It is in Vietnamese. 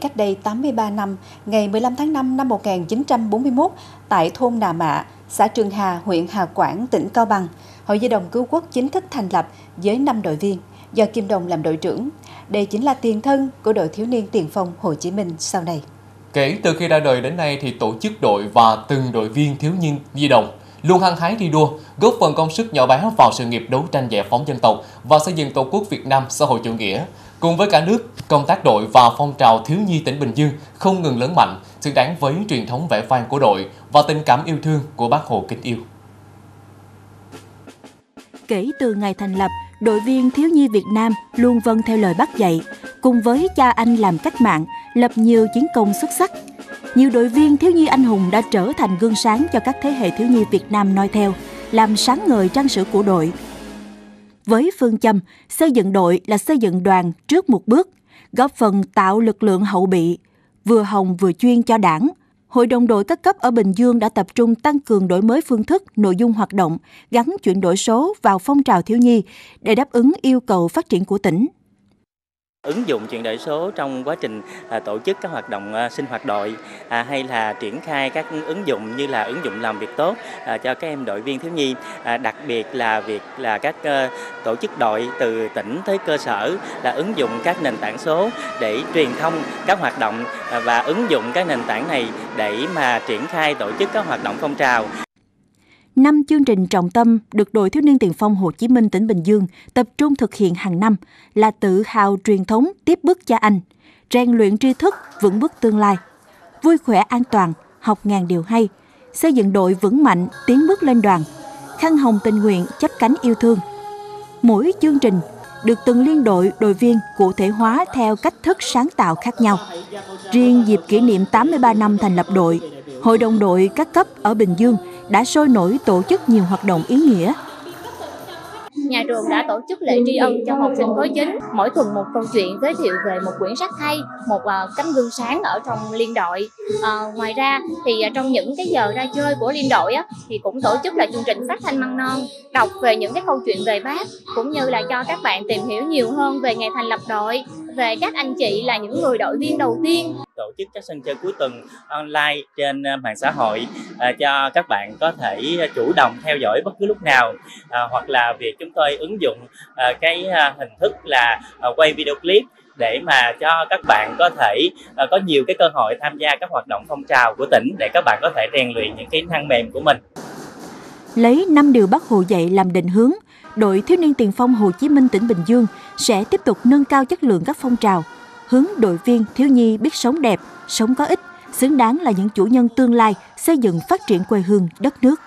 Cách đây 83 năm, ngày 15 tháng 5 năm 1941, tại thôn Nà Mạ, xã Trường Hà, huyện Hà Quảng, tỉnh Cao Bằng, Hội Di đồng Cứu quốc chính thức thành lập với 5 đội viên, do Kim Đồng làm đội trưởng. Đây chính là tiền thân của đội thiếu niên tiền phong Hồ Chí Minh sau này. Kể từ khi ra đời đến nay thì tổ chức đội và từng đội viên thiếu niên di động luôn hăng hái thi đua, góp phần công sức nhỏ bé vào sự nghiệp đấu tranh giải phóng dân tộc và xây dựng Tổ quốc Việt Nam xã hội chủ nghĩa. Cùng với cả nước, công tác đội và phong trào thiếu nhi tỉnh Bình Dương không ngừng lớn mạnh, xứng đáng với truyền thống vẻ vang của đội và tình cảm yêu thương của bác Hồ kính yêu. Kể từ ngày thành lập, đội viên thiếu nhi Việt Nam luôn vâng theo lời bác dạy, cùng với cha anh làm cách mạng, lập nhiều chiến công xuất sắc. Nhiều đội viên thiếu nhi anh hùng đã trở thành gương sáng cho các thế hệ thiếu nhi Việt Nam noi theo, làm sáng ngời trang sử của đội. Với phương châm xây dựng đội là xây dựng đoàn trước một bước, góp phần tạo lực lượng hậu bị, vừa hồng vừa chuyên cho đảng, Hội đồng đội các cấp ở Bình Dương đã tập trung tăng cường đổi mới phương thức, nội dung hoạt động, gắn chuyển đổi số vào phong trào thiếu nhi để đáp ứng yêu cầu phát triển của tỉnh ứng dụng chuyển đổi số trong quá trình à, tổ chức các hoạt động à, sinh hoạt đội à, hay là triển khai các ứng dụng như là ứng dụng làm việc tốt cho các em đội viên thiếu nhi đặc biệt là việc là các ờ, tổ chức đội từ tỉnh tới cơ sở là ứng dụng các nền tảng số để truyền thông các hoạt động và ứng dụng các nền tảng này để mà triển khai tổ chức các hoạt động phong trào năm chương trình trọng tâm được Đội Thiếu niên Tiền phong Hồ Chí Minh tỉnh Bình Dương tập trung thực hiện hàng năm là tự hào truyền thống tiếp bước cha anh, rèn luyện tri thức vững bước tương lai, vui khỏe an toàn, học ngàn điều hay, xây dựng đội vững mạnh tiến bước lên đoàn, khăn hồng tình nguyện chấp cánh yêu thương. Mỗi chương trình được từng liên đội đội viên cụ thể hóa theo cách thức sáng tạo khác nhau. Riêng dịp kỷ niệm 83 năm thành lập đội, Hội đồng đội các cấp ở Bình Dương – đã sôi nổi tổ chức nhiều hoạt động ý nghĩa. Nhà trường đã tổ chức lễ tri ân cho học sinh khối chính, mỗi tuần một câu chuyện giới thiệu về một quyển sách hay, một uh, tấm gương sáng ở trong liên đội. Uh, ngoài ra thì uh, trong những cái giờ ra chơi của liên đội á, thì cũng tổ chức là chương trình phát thanh măng non, đọc về những cái câu chuyện về bác, cũng như là cho các bạn tìm hiểu nhiều hơn về ngày thành lập đội, về các anh chị là những người đội viên đầu tiên tổ chức các sân chơi cuối tuần online trên ờ, mạng xã hội à, cho các bạn có thể chủ động theo dõi bất cứ lúc nào à, hoặc là việc chúng tôi ứng dụng à, cái à, hình thức là à, quay video clip để mà cho các bạn có thể uh, có nhiều cái cơ hội tham gia các hoạt động phong trào của tỉnh để các bạn có thể rèn luyện những kỹ năng mềm của mình. Lấy năm điều Bác Hồ dạy làm định hướng, đội thiếu niên tiền phong Hồ Chí Minh tỉnh Bình Dương sẽ tiếp tục nâng cao chất lượng các phong trào, hướng đội viên thiếu nhi biết sống đẹp, sống có ích, xứng đáng là những chủ nhân tương lai xây dựng phát triển quê hương đất nước.